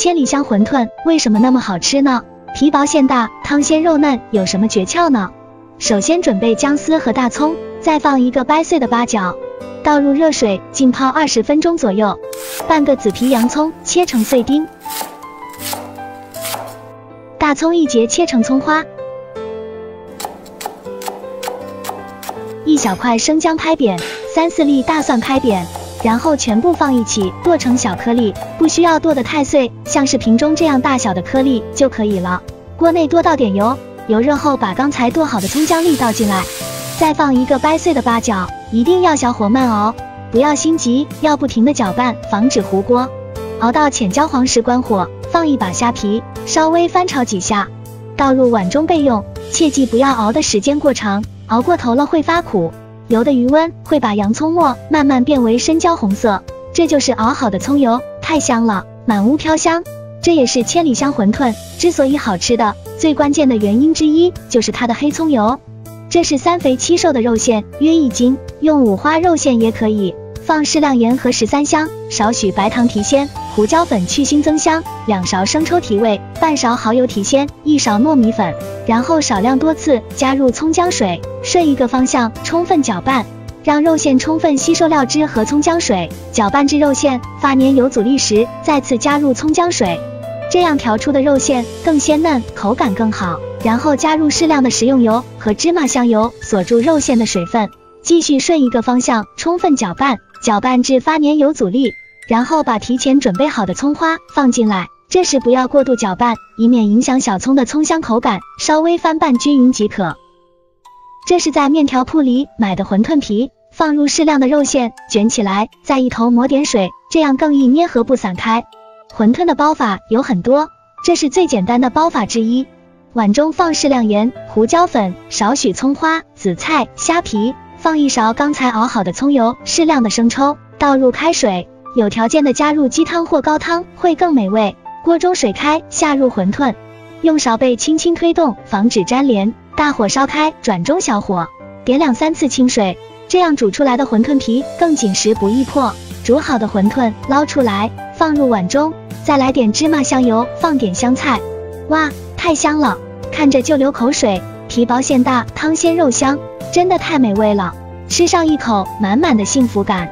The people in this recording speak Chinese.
千里香馄饨为什么那么好吃呢？皮薄馅大，汤鲜肉嫩，有什么诀窍呢？首先准备姜丝和大葱，再放一个掰碎的八角，倒入热水浸泡二十分钟左右。半个紫皮洋葱切成碎丁，大葱一节切成葱花，一小块生姜拍扁，三四粒大蒜拍扁。然后全部放一起剁成小颗粒，不需要剁得太碎，像是瓶中这样大小的颗粒就可以了。锅内多倒点油，油热后把刚才剁好的葱姜粒倒进来，再放一个掰碎的八角，一定要小火慢熬，不要心急，要不停的搅拌，防止糊锅。熬到浅焦黄时关火，放一把虾皮，稍微翻炒几下，倒入碗中备用。切记不要熬的时间过长，熬过头了会发苦。油的余温会把洋葱末慢慢变为深焦红色，这就是熬好的葱油，太香了，满屋飘香。这也是千里香馄饨之所以好吃的最关键的原因之一，就是它的黑葱油。这是三肥七瘦的肉馅，约一斤，用五花肉馅也可以。放适量盐和十三香，少许白糖提鲜，胡椒粉去腥增香，两勺生抽提味，半勺蚝油提鲜，一勺糯米粉，然后少量多次加入葱姜水。顺一个方向充分搅拌，让肉馅充分吸收料汁和葱姜水。搅拌至肉馅发黏有阻力时，再次加入葱姜水，这样调出的肉馅更鲜嫩，口感更好。然后加入适量的食用油和芝麻香油，锁住肉馅的水分。继续顺一个方向充分搅拌，搅拌至发黏有阻力，然后把提前准备好的葱花放进来。这时不要过度搅拌，以免影响小葱的葱香口感。稍微翻拌均匀即可。这是在面条铺里买的馄饨皮，放入适量的肉馅，卷起来，在一头抹点水，这样更易捏合不散开。馄饨的包法有很多，这是最简单的包法之一。碗中放适量盐、胡椒粉，少许葱花、紫菜、虾皮，放一勺刚才熬好的葱油，适量的生抽，倒入开水，有条件的加入鸡汤或高汤会更美味。锅中水开，下入馄饨，用勺背轻轻推动，防止粘连。大火烧开，转中小火，点两三次清水，这样煮出来的馄饨皮更紧实不易破。煮好的馄饨捞出来，放入碗中，再来点芝麻香油，放点香菜，哇，太香了，看着就流口水。皮薄馅大，汤鲜肉香，真的太美味了，吃上一口，满满的幸福感。